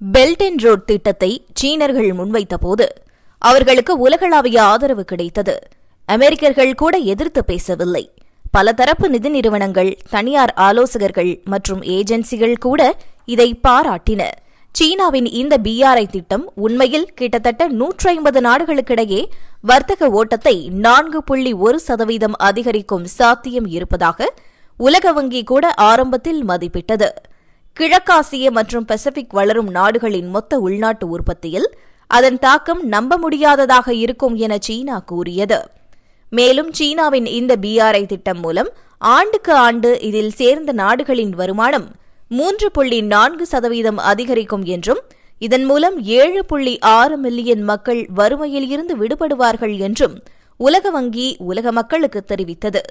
Belt and road திட்டத்தை சீனர்கள் முன்வைத்தபோது அவர்களுக்கு உலகளாவிய ஆதரவு கிடைத்தது. அமெரிக்கர்கள் கூட எதிர்த்து பேசவில்லை. பல தரப்பு நிதி நிறுவனங்கள் தனியார் ஆலோசகர்கள் மற்றும் ஏஜென்சிகள் கூட இதை பாராட்டின. சீனாவின் இந்த பிஆர்ஐ திட்டம் உண்மையில் கிட்டத்தட்ட நூற்றி ஐம்பது நாடுகளுக்கிடையே வர்த்தக ஓட்டத்தை நான்கு புள்ளி ஒரு சதவீதம் அதிகரிக்கும் சாத்தியம் இருப்பதாக உலக வங்கி கூட ஆரம்பத்தில் மதிப்பிட்டது. கிழக்காசிய மற்றும் பசிபிக் வளரும் நாடுகளின் மொத்த உள்நாட்டு உற்பத்தியில் அதன் தாக்கம் நம்ப முடியாததாக இருக்கும் என சீனா கூறியது. மேலும் சீனாவின் இந்த பிஆர்ஐ திட்டம் மூலம் ஆண்டுக்கு ஆண்டு இதில் சேர்ந்த நாடுகளின் வருமானம் மூன்று புள்ளி நான்கு சதவீதம் அதிகரிக்கும் என்றும் இதன் மூலம் ஏழு புள்ளி ஆறு மில்லியன் மக்கள் வறுமையில் இருந்து விடுபடுவார்கள் என்றும் உலக வங்கி உலக மக்களுக்கு தெரிவித்தது.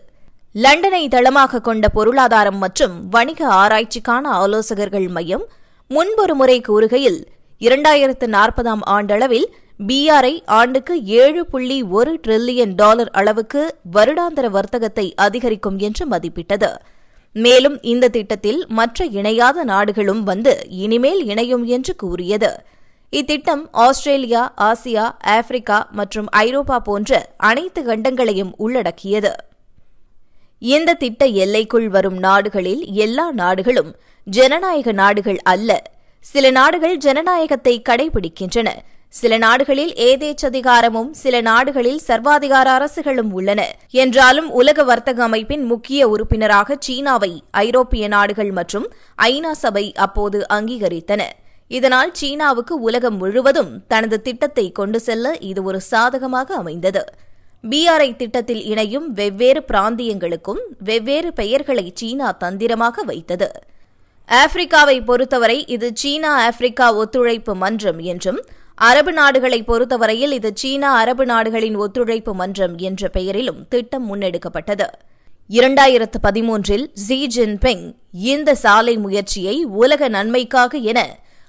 லண்டனை தளமாக கொண்ட பொருளாதாரம் மற்றும் வணிக ஆராய்ச்சிக்கான ஆலோசகர்கள் மையம் முன்பொரு முறை கூறுகையில் இரண்டாயிரத்து நாற்பதாம் ஆண்டளவில் பிஆர்ஐ ஆண்டுக்கு ஏழு புள்ளி ஒரு டிரில்லியன் டாலர் அளவுக்கு வருடாந்திர வர்த்தகத்தை அதிகரிக்கும் என்று மதிப்பிட்டது. மேலும் இந்த திட்டத்தில் மற்ற இணையாத நாடுகளும் வந்து இனிமேல் இணையும் என்று கூறியது. இத்திட்டம் ஆஸ்திரேலியா ஆசியா ஆப்பிரிக்கா மற்றும் ஐரோப்பா போன்ற அனைத்து கண்டங்களையும் உள்ளடக்கியது. இந்த திட்ட எல்லைக்குள் வரும் நாடுகளில் எல்லா நாடுகளும் ஜனநாயக நாடுகள் அல்ல. சில நாடுகள் ஜனநாயகத்தை கடைபிடிக்கின்றன. சில நாடுகளில் ஏதேச்சதிகாரமும் சில நாடுகளில் சர்வாதிகார அரசுகளும் உள்ளன. என்றாலும் உலக வர்த்தக அமைப்பின் முக்கிய உறுப்பினராக சீனாவை ஐரோப்பிய நாடுகள் மற்றும் ஐநா சபை அப்போது அங்கீகரித்தன. இதனால் சீனாவுக்கு உலகம் முழுவதும் தனது திட்டத்தை கொண்டு செல்ல இது ஒரு சாதகமாக அமைந்தது. பிஆர்ஐ திட்டத்தில் இணையும் வெவ்வேறு பிராந்தியங்களுக்கும் வெவ்வேறு பெயர்களை சீனா தந்திரமாக வைத்தது. ஆப்பிரிக்காவை பொறுத்தவரை இது சீனா ஆப்பிரிக்கா ஒத்துழைப்பு மன்றம் என்றும் அரபு நாடுகளை பொறுத்தவரையில் இது சீனா அரபு நாடுகளின் ஒத்துழைப்பு மன்றம் என்ற பெயரிலும் திட்டம் முன்னெடுக்கப்பட்டது. இரண்டாயிரத்து பதிமூன்றில் ஜி ஜின்பிங் இந்த சாலை முயற்சியை உலக நன்மைக்காக என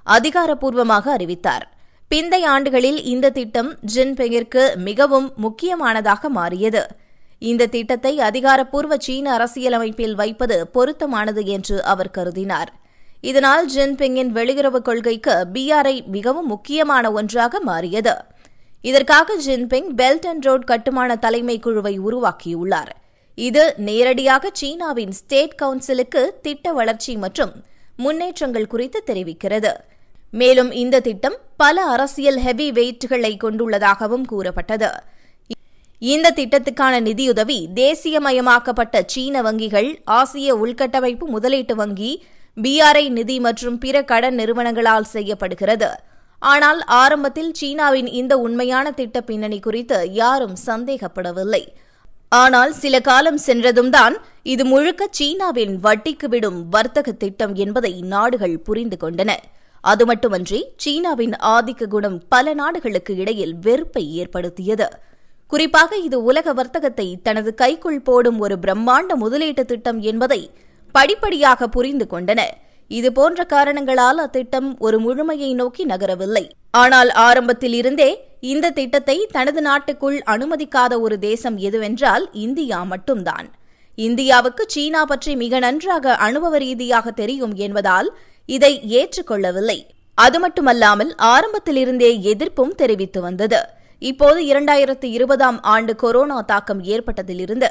அதிகாரப்பூர்வமாக அறிவித்தார். பிந்தைய ஆண்டுகளில் இந்த திட்டம் ஜின்பிங்கிற்கு மிகவும் முக்கியமானதாக மாறியது. இந்த திட்டத்தை அதிகாரப்பூர்வ சீன அரசியலமைப்பில் வைப்பது பொருத்தமானது என்று அவர் கருதினார். இதனால் ஜின்பிங்கின் வெளியுறவு கொள்கைக்கு பிஆர்ஐ மிகவும் முக்கியமான ஒன்றாக மாறியது. இதற்காக ஜின்பிங் பெல்ட் அண்ட் ரோட் கட்டுமான தலைமை குழுவை உருவாக்கியுள்ளார். இது நேரடியாக சீனாவின் ஸ்டேட் கவுன்சிலுக்கு திட்ட வளர்ச்சி மற்றும் முன்னேற்றங்கள் குறித்து தெரிவிக்கிறது. மேலும் இந்த திட்டம் பல அரசியல் ஹெவி வெயிட்களை கொண்டுள்ளதாகவும் கூறப்பட்டது. இந்த திட்டத்துக்கான நிதியுதவி தேசியமயமாக்கப்பட்ட சீன வங்கிகள் ஆசிய உள்கட்டமைப்பு முதலீட்டு வங்கி பிஆர்ஐ நிதி மற்றும் பிற கடன் நிறுவனங்களால் செய்யப்படுகிறது. ஆனால் ஆரம்பத்தில் சீனாவின் இந்த உண்மையான திட்ட பின்னணி குறித்து யாரும் சந்தேகப்படவில்லை. ஆனால் சில காலம் சென்றதும் தான் இது முழுக்க சீனாவின் வட்டிக்கு விடும் வர்த்தக திட்டம் என்பதை நாடுகள் புரிந்து கொண்டன. அது மட்டுமன்றி சீனாவின் ஆதிக்க குணம் பல நாடுகளுக்கு இடையில் வெறுப்பை ஏற்படுத்தியது. குறிப்பாக இது உலக வர்த்தகத்தை தனது கைக்குள் போடும் ஒரு பிரம்மாண்ட முதலீட்டு திட்டம் என்பதை படிப்படியாக புரிந்து கொண்டன இதுபோன்ற காரணங்களால் அத்திட்டம் ஒரு முழுமையை நோக்கி நகரவில்லை. ஆனால் ஆரம்பத்தில் இருந்தே இந்த திட்டத்தை தனது நாட்டுக்குள் அனுமதிக்காத ஒரு தேசம் எதுவென்றால் இந்தியா மட்டும்தான். இந்தியாவுக்கு சீனா பற்றி மிக நன்றாக அனுபவ ரீதியாக தெரியும் என்பதால் இதை ஏற்றுக்கொள்ளவில்லை. அது மட்டுமல்லாமல் ஆரம்பத்திலிருந்தே எதிர்ப்பும் தெரிவித்து வந்தது. இப்போது இரண்டாயிரத்து இருபதாம் ஆண்டு கொரோனா தாக்கம் ஏற்பட்டதிலிருந்து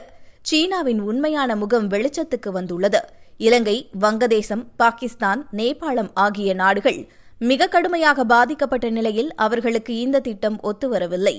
சீனாவின் உண்மையான முகம் வெளிச்சத்துக்கு வந்துள்ளது. இலங்கை வங்கதேசம் பாகிஸ்தான் நேபாளம் ஆகிய நாடுகள் மிக கடுமையாக பாதிக்கப்பட்ட நிலையில் அவர்களுக்கு இந்த திட்டம் ஒத்துவரவில்லை.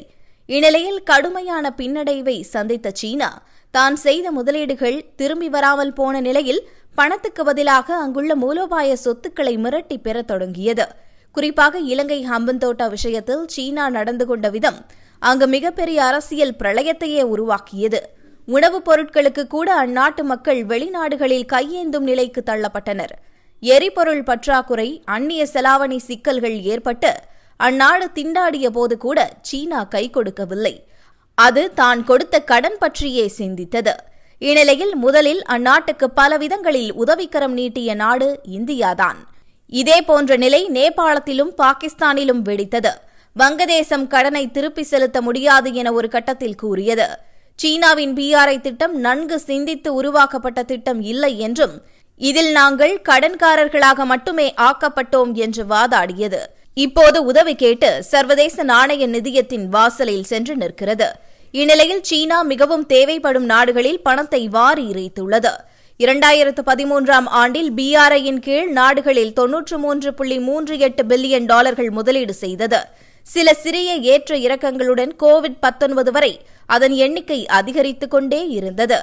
இந்நிலையில் கடுமையான பின்னடைவை சந்தித்த சீனா தான் செய்த முதலீடுகள் திரும்பி வராமல் போன நிலையில் பணத்துக்கு பதிலாக அங்குள்ள மூலோபாய சொத்துக்களை மிரட்டி பெறத் தொடங்கியது. குறிப்பாக இலங்கை ஹம்பந்தோட்டா விஷயத்தில் சீனா நடந்து கொண்ட விதம் அங்கு மிகப்பெரிய அரசியல் பிரளயத்தையே உருவாக்கியது. உணவுப் பொருட்களுக்கு கூட அந்நாட்டு மக்கள் வெளிநாடுகளில் கையேந்தும் நிலைக்கு தள்ளப்பட்டனர். எரிபொருள் பற்றாக்குறை அந்நிய செலாவணி சிக்கல்கள் ஏற்பட்டு அந்நாடு திண்டாடிய போது கூட சீனா கை கொடுக்கவில்லை. அது தான் கொடுத்த கடன் பற்றியே சிந்தித்தது. இந்நிலையில் முதலில் அந்நாட்டுக்கு பல விதங்களில் உதவிக்கரம் நீட்டிய நாடு இந்தியாதான். இதே போன்ற நிலை நேபாளத்திலும் பாகிஸ்தானிலும் வெடித்தது. வங்கதேசம் கடனை திருப்பி செலுத்த முடியாது என ஒரு கட்டத்தில் கூறியது. சீனாவின் பிஆர்ஐ திட்டம் நன்கு சிந்தித்து உருவாக்கப்பட்ட திட்டம் இல்லை என்றும் இதில் நாங்கள் கடன்காரர்களாக மட்டுமே ஆக்கப்பட்டோம் என்று வாதாடியது. இப்போது உதவி கேட்டு சர்வதேச நாணய நிதியத்தின் வாசலில் சென்று நிற்கிறது. இந்நிலையில் சீனா மிகவும் தேவைப்படும் நாடுகளில் பணத்தை வாரி இறைத்துள்ளது. இரண்டாயிரத்து பதிமூன்றாம் ஆண்டில் பிஆர்ஐயின் கீழ் நாடுகளில் தொன்னூற்று மூன்று புள்ளி மூன்று எட்டு பில்லியன் டாலர்கள் முதலீடு செய்தது. சில சிறிய ஏற்ற இறக்கங்களுடன் கோவிட் பத்தொன்பது வரை அதன் எண்ணிக்கை அதிகரித்துக் கொண்டே இருந்தது.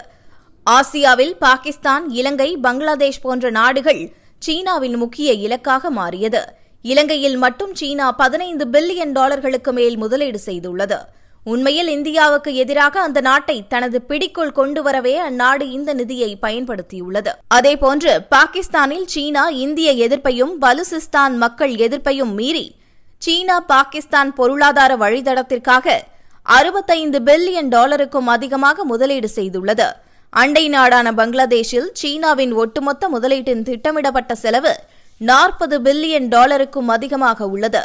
ஆசியாவில் பாகிஸ்தான் இலங்கை பங்களாதேஷ் போன்ற நாடுகள் சீனாவின் முக்கிய இலக்காக மாறியது. இலங்கையில் மட்டும் சீனா பதினைந்து பில்லியன் டாலர்களுக்கு மேல் முதலீடு செய்துள்ளது. உண்மையில் இந்தியாவுக்கு எதிராக அந்த நாட்டை தனது பிடிக்குள் கொண்டு வரவே அந்நாடு இந்த நிதியை பயன்படுத்தியுள்ளது. அதேபோன்று பாகிஸ்தானில் சீனா இந்திய எதிர்ப்பையும் பலுசிஸ்தான் மக்கள் எதிர்ப்பையும் மீறி சீனா பாகிஸ்தான் பொருளாதார வழித்தடத்திற்காக அறுபத்தைந்து பில்லியன் டாலருக்கும் அதிகமாக முதலீடு செய்துள்ளது. அண்டை நாடான பங்களாதேஷில் சீனாவின் ஒட்டுமொத்த முதலீட்டின் திட்டமிடப்பட்ட செலவு நாற்பது பில்லியன் டாலருக்கும் அதிகமாக உள்ளது.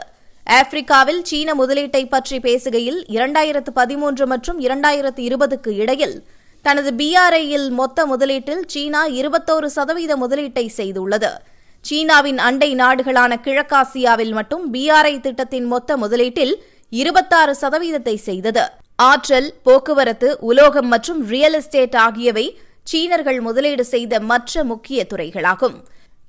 ஆப்பிரிக்காவில் சீன முதலீட்டை பற்றி பேசுகையில் இரண்டாயிரத்து பதிமூன்று மற்றும் இரண்டாயிரத்து இருபதுக்கு இடையில் தனது பிஆர்ஐயில் மொத்த முதலீட்டில் சீனா இருபத்தோரு சதவீத முதலீட்டை செய்துள்ளது. சீனாவின் அண்டை நாடுகளான கிழக்காசியாவில் மட்டும் பிஆர்ஐ திட்டத்தின் மொத்த முதலீட்டில் இருபத்தாறு சதவீதத்தை செய்தது. ஆற்றல் போக்குவரத்து உலோகம் மற்றும் ரியல் எஸ்டேட் ஆகியவை சீனர்கள் முதலீடு செய்த மற்ற முக்கிய துறைகளாகும்.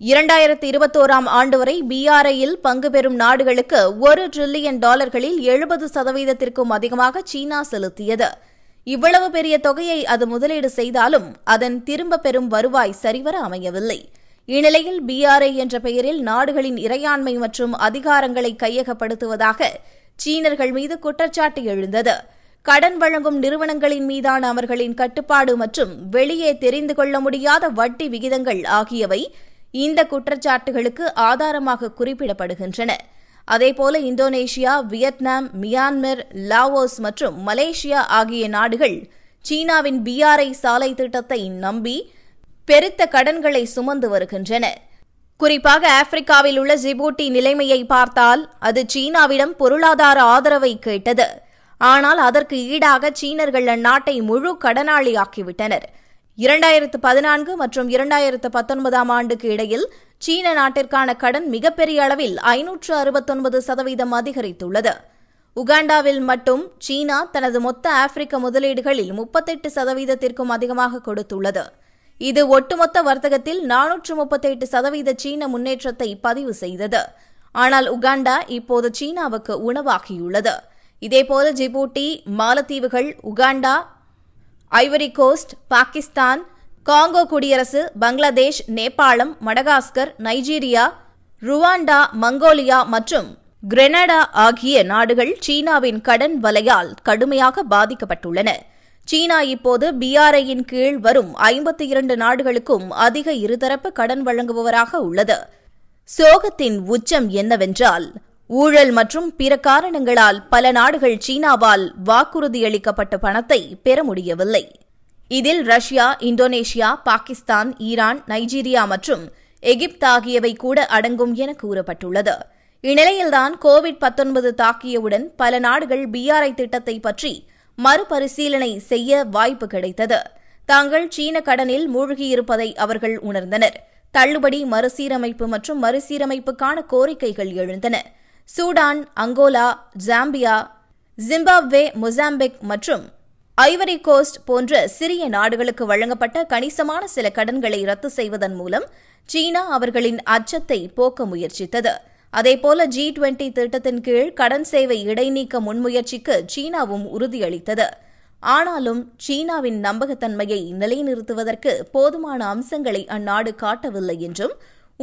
இரண்டாயிரத்து இருபத்தோராம் ஆண்டு வரை பிஆர்ஐயில் பங்கு பெறும் நாடுகளுக்கு ஒரு டிரில்லியன் டாலர்களில் எழுபது சதவீதத்திற்கும் அதிகமாக சீனா செலுத்தியது. இவ்வளவு பெரிய தொகையை அது முதலீடு செய்தாலும் அதன் திரும்ப பெறும் வருவாய் சரிவர அமையவில்லை. இந்நிலையில் பிஆர்ஐ என்ற பெயரில் நாடுகளின் இறையாண்மை மற்றும் அதிகாரங்களை கையகப்படுத்துவதாக சீனர்கள் மீது குற்றச்சாட்டு எழுந்தது. கடன் வழங்கும் நிறுவனங்களின் மீதான அவர்களின் கட்டுப்பாடு மற்றும் வெளியே தெரிந்து கொள்ள முடியாத வட்டி விகிதங்கள் ஆகியவை இந்த குற்றச்சாட்டுகளுக்கு ஆதாரமாக குறிப்பிடப்படுகின்றன. அதேபோல இந்தோனேஷியா வியட்நாம் மியான்மர் லாவோஸ் மற்றும் மலேசியா ஆகிய நாடுகள் சீனாவின் பிஆர்ஐ சாலை திட்டத்தை நம்பி பெருத்த கடன்களை சுமந்து வருகின்றன. குறிப்பாக ஆப்பிரிக்காவில் உள்ள ஜிபூட்டி நிலைமையை பார்த்தால் அது சீனாவிடம் பொருளாதார ஆதரவை கேட்டது. ஆனால் அதற்கு ஈடாக சீனர்கள் அந்நாட்டை முழு கடனாளியாக்கிவிட்டனர். இரண்டாயிரத்து பதினான்கு மற்றும் இரண்டாயிரத்து பத்தொன்பதாம் ஆண்டுக்கு இடையில் சீன நாட்டிற்கான கடன் மிகப்பெரிய அளவில் ஐநூற்று அறுபத்தொன்பது சதவீதம் அதிகரித்துள்ளது. உகாண்டாவில் மட்டும் சீனா தனது மொத்த ஆப்பிரிக்க முதலீடுகளில் முப்பத்தெட்டு சதவீதத்திற்கும் அதிகமாக கொடுத்துள்ளது. இது ஒட்டுமொத்த வர்த்தகத்தில் நானூற்று முப்பத்தெட்டு சதவீத சீன முன்னேற்றத்தை பதிவு செய்தது. ஆனால் உகாண்டா இப்போது சீனாவுக்கு உணவாகியுள்ளது. இதேபோல ஜிபூட்டி மாலத்தீவுகள் Uganda Ivory Coast Pakistan Congo குடியரசு பங்களாதேஷ் நேபாளம் மடகாஸ்கர் நைஜீரியா ருவாண்டா மங்கோலியா மற்றும் கிரெனடா ஆகிய நாடுகள் சீனாவின் கடன் வலையால் கடுமையாக பாதிக்கப்பட்டுள்ளன. சீனா இப்போது பிஆர்ஐயின் கீழ் வரும் ஐம்பத்தி இரண்டு நாடுகளுக்கும் அதிக இருதரப்பு கடன் வழங்குபவராக உள்ளது. சோகத்தின் உச்சம் என்னவென்றால் ஊழல் மற்றும் பிற காரணங்களால் பல நாடுகள் சீனாவால் வாக்குறுதியளிக்கப்பட்ட பணத்தை பெற முடியவில்லை. இதில் Russia Indonesia Pakistan Iran Nigeria மற்றும் எகிப்து ஆகியவை கூட அடங்கும் என கூறப்பட்டுள்ளது. இந்நிலையில்தான் கோவிட் பத்தொன்பது தாக்கியவுடன் பல நாடுகள் பிஆர்ஐ திட்டத்தை பற்றி மறுபரிசீலனை செய்ய வாய்ப்பு கிடைத்தது. தாங்கள் சீன கடனில் மூழ்கியிருப்பதை அவர்கள் உணர்ந்தனர். தள்ளுபடி மறுசீரமைப்பு மற்றும் மறுசீரமைப்புக்கான கோரிக்கைகள் எழுந்தன. Sudan Angola Zambia Zimbabwe Mozambique மற்றும் ஐவரி கோஸ்ட் போன்ற சிறிய நாடுகளுக்கு வழங்கப்பட்ட கணிசமான சில கடன்களை ரத்து செய்வதன் மூலம் சீனா அவர்களின் அச்சத்தை போக்க முயற்சித்தது. அதேபோல ஜி டுவெண்டி திட்டத்தின் கீழ் கடன் சேவை இடைநீக்க முன்முயற்சிக்கு சீனாவும் உறுதியளித்தது. ஆனாலும் சீனாவின் நம்பகத்தன்மையை நிலைநிறுத்துவதற்கு போதுமான அம்சங்களை அந்நாடு காட்டவில்லை என்றும்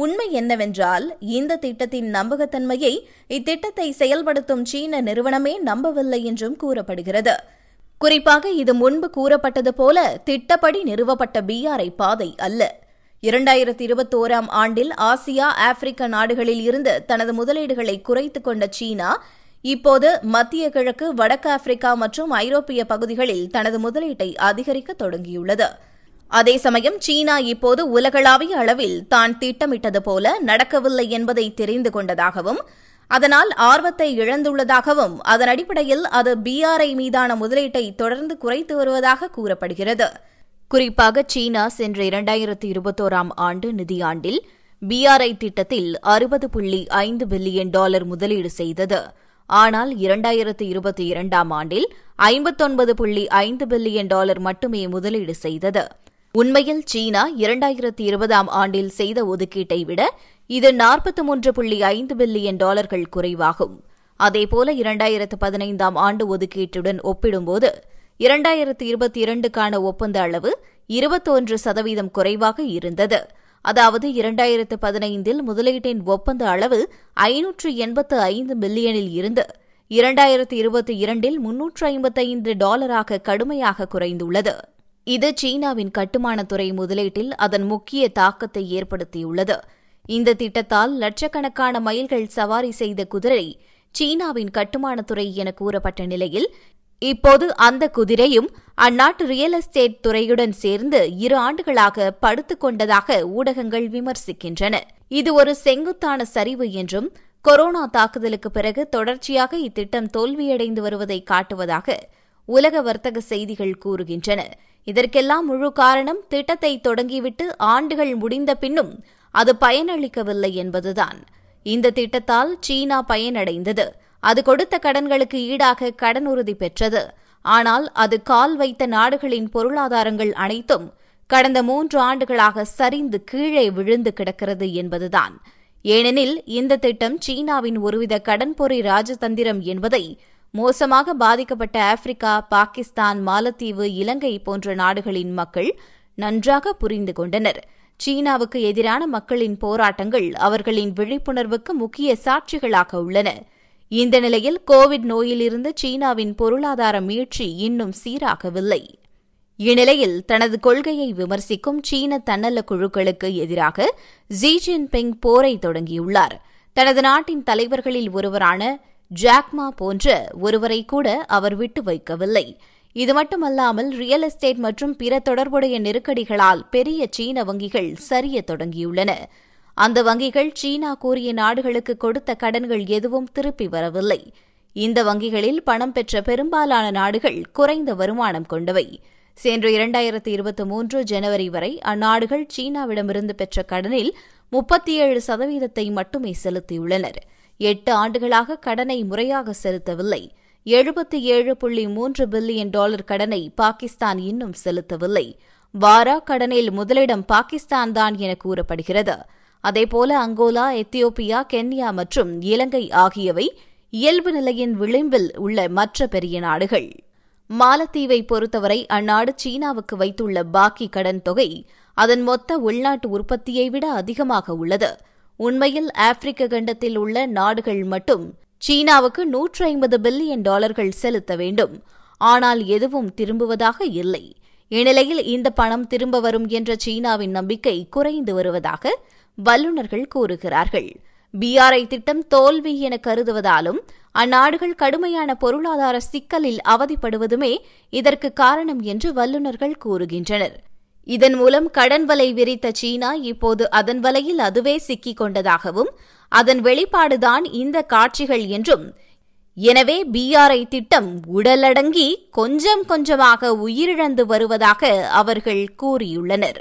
உண்மை என்னவென்றால் இந்த திட்டத்தின் நம்பகத்தன்மையை இத்திட்டத்தை செயல்படுத்தும் சீன நிறுவனமே நம்பவில்லை என்றும் கூறப்படுகிறது. குறிப்பாக இது முன்பு கூறப்பட்டது போல திட்டப்படி நிறுவப்பட்ட பிஆர்ஐ பாதை அல்ல. இரண்டாயிரத்தி இருபத்தோராம் ஆண்டில் ஆசியா ஆப்பிரிக்க நாடுகளில் இருந்து தனது முதலீடுகளை குறைத்துக் கொண்ட சீனா இப்போது மத்திய கிழக்கு வடக்கு ஆப்பிரிக்கா மற்றும் ஐரோப்பிய பகுதிகளில் தனது முதலீட்டை அதிகரிக்க தொடங்கியுள்ளது. அதே சமயம் சீனா இப்போது உலகளாவிய அளவில் தான் திட்டமிட்டது போல நடக்கவில்லை என்பதை தெரிந்து கொண்டதாகவும் அதனால் ஆர்வத்தை இழந்துள்ளதாகவும் அதன் அடிப்படையில் அது பிஆர்ஐ மீதான முதலீட்டை தொடர்ந்து குறைத்து வருவதாக கூறப்படுகிறது. குறிப்பாக சீனா சென்ற இரண்டாயிரத்து இருபத்தோராம் ஆண்டு நிதியாண்டில் பிஆர்ஐ திட்டத்தில் அறுபது புள்ளி ஐந்து பில்லியன் டாலர் முதலீடு செய்தது. ஆனால் இரண்டாயிரத்து இருபத்தி இரண்டாம் ஆண்டில் ஐம்பத்தொன்பது புள்ளி ஐந்து பில்லியன் டாலர் மட்டுமே முதலீடு செய்தது. உண்மையில் சீனா இரண்டாயிரத்து இருபதாம் ஆண்டில் செய்த ஒதுக்கீட்டை விட இது நாற்பத்தி மூன்று புள்ளி ஐந்து பில்லியன் டாலர்கள் குறைவாகும். அதேபோல இரண்டாயிரத்து பதினைந்தாம் ஆண்டு ஒதுக்கீட்டுடன் ஒப்பிடும்போது இரண்டாயிரத்து இருபத்தி இரண்டுக்கான ஒப்பந்த அளவு இருபத்தொன்று சதவீதம் குறைவாக இருந்தது. அதாவது இரண்டாயிரத்து பதினைந்தில் முதலீட்டின் ஒப்பந்த அளவு ஐநூற்று எண்பத்து ஐந்து மில்லியனில் இருந்து இரண்டாயிரத்து இருபத்தி இரண்டில் முன்னூற்று ஐம்பத்தைந்து டாலராக கடுமையாக குறைந்துள்ளது. இது சீனாவின் கட்டுமானத்துறை முதலீட்டில் அதன் முக்கிய தாக்கத்தை ஏற்படுத்தியுள்ளது. இந்த திட்டத்தால் லட்சக்கணக்கான மைல்கள் சவாரி செய்த குதிரை சீனாவின் கட்டுமானத்துறை என கூறப்பட்ட நிலையில் இப்போது அந்த குதிரையும் அந்நாட்டு ரியல் எஸ்டேட் துறையுடன் சேர்ந்து இரு ஆண்டுகளாக படுத்துக் கொண்டதாக ஊடகங்கள் விமர்சிக்கின்றன. இது ஒரு செங்குத்தான சரிவு என்றும் கொரோனா தாக்குதலுக்கு பிறகு தொடர்ச்சியாக இத்திட்டம் தோல்வியடைந்து வருவதை காட்டுவதாக உலக வர்த்தக செய்திகள் கூறுகின்றன. இதற்கெல்லாம் முழு காரணம் திட்டத்தை தொடங்கிவிட்டு ஆண்டுகள் முடிந்த பின்னும் அது பயனளிக்கவில்லை என்பதுதான். இந்த திட்டத்தால் சீனா பயனடைந்தது. அது கொடுத்த கடன்களுக்கு ஈடாக கடனுறுதி பெற்றது. ஆனால் அது கால் வைத்த நாடுகளின் பொருளாதாரங்கள் அனைத்தும் கடந்த மூன்று ஆண்டுகளாக சரிந்து கீழே விழுந்து கிடக்கிறது என்பதுதான். ஏனெனில் இந்த திட்டம் சீனாவின் ஒருவித கடன்பொறி ராஜதந்திரம் என்பதை மோசமாக பாதிக்கப்பட்ட ஆப்பிரிக்கா பாகிஸ்தான் மாலத்தீவு இலங்கை போன்ற நாடுகளின் மக்கள் நன்றாக புரிந்து கொண்டனர். சீனாவுக்கு எதிரான மக்களின் போராட்டங்கள் அவர்களின் விழிப்புணர்வுக்கு முக்கிய சாட்சிகளாக உள்ளன. இந்த நிலையில் கோவிட் நோயிலிருந்து சீனாவின் பொருளாதார மீட்சி இன்னும் சீராகவில்லை. இந்நிலையில் தனது கொள்கையை விமர்சிக்கும் சீன தன்னல குழுக்களுக்கு எதிராக ஜி ஜின்பிங் போரை தொடங்கியுள்ளார். தனது நாட்டின் தலைவர்களில் ஒருவரான ஜாக்மா போன்ற ஒருவரை கூட அவர் விட்டு வைக்கவில்லை. இது மட்டுமல்லாமல் ரியல் எஸ்டேட் மற்றும் பிற தொடர்புடைய நெருக்கடிகளால் பெரிய சீன வங்கிகள் சரிய தொடங்கியுள்ளன. அந்த வங்கிகள் சீனா கூறிய நாடுகளுக்கு கொடுத்த கடன்கள் எதுவும் திருப்பி வரவில்லை. இந்த வங்கிகளில் பணம் பெற்ற பெரும்பாலான நாடுகள் குறைந்த வருமானம் கொண்டவை. சென்ற இரண்டாயிரத்தி இருபத்தி மூன்று ஜனவரி வரை அந்நாடுகள் சீனாவிடமிருந்து பெற்ற கடனில் முப்பத்தி ஏழு சதவீதத்தை மட்டுமே செலுத்தியுள்ளனர். எட்டு ஆண்டுகளாக கடனை முறையாக செலுத்தவில்லை. எழுபத்தி ஏழு புள்ளி மூன்று பில்லியன் டாலர் கடனை பாகிஸ்தான் இன்னும் செலுத்தவில்லை. வாரா கடனில் முதலிடம் பாகிஸ்தான் தான் என கூறப்படுகிறது. அதேபோல அங்கோலா எத்தியோப்பியா கென்யா மற்றும் இலங்கை ஆகியவை இயல்பு நிலையின் விளிம்பில் உள்ள மற்ற பெரிய நாடுகள். மாலத்தீவை பொறுத்தவரை அந்நாடு சீனாவுக்கு வைத்துள்ள பாக்கி கடன் தொகை அதன் மொத்த உள்நாட்டு உற்பத்தியை விட அதிகமாக உள்ளது. உண்மையில் ஆப்பிரிக்க கண்டத்தில் உள்ள நாடுகள் மட்டும் சீனாவுக்கு நூற்று ஐம்பது பில்லியன் டாலர்கள் செலுத்த வேண்டும். ஆனால் எதுவும் திரும்புவதாக இல்லை. இந்நிலையில் இந்த பணம் திரும்ப வரும் என்ற சீனாவின் நம்பிக்கை குறைந்து வருவதாக வல்லுநர்கள் கூறுகிறார்கள். பிஆர்ஐ திட்டம் தோல்வி என கருதுவதாலும் அந்நாடுகள் கடுமையான பொருளாதார சிக்கலில் அவதிப்படுவதுமே இதற்கு காரணம் என்று வல்லுநர்கள் கூறுகின்றனர். இதன் மூலம் கடன் வலை விரித்த சீனா இப்போது அதன் வலையில் அதுவே சிக்கிக் கொண்டதாகவும் அதன் வெளிப்பாடுதான் இந்த காட்சிகள் என்றும் எனவே பிஆர்ஐ திட்டம் உடலடங்கி கொஞ்சம் கொஞ்சமாக உயிரிழந்து வருவதாக அவர்கள் கூறியுள்ளனர்.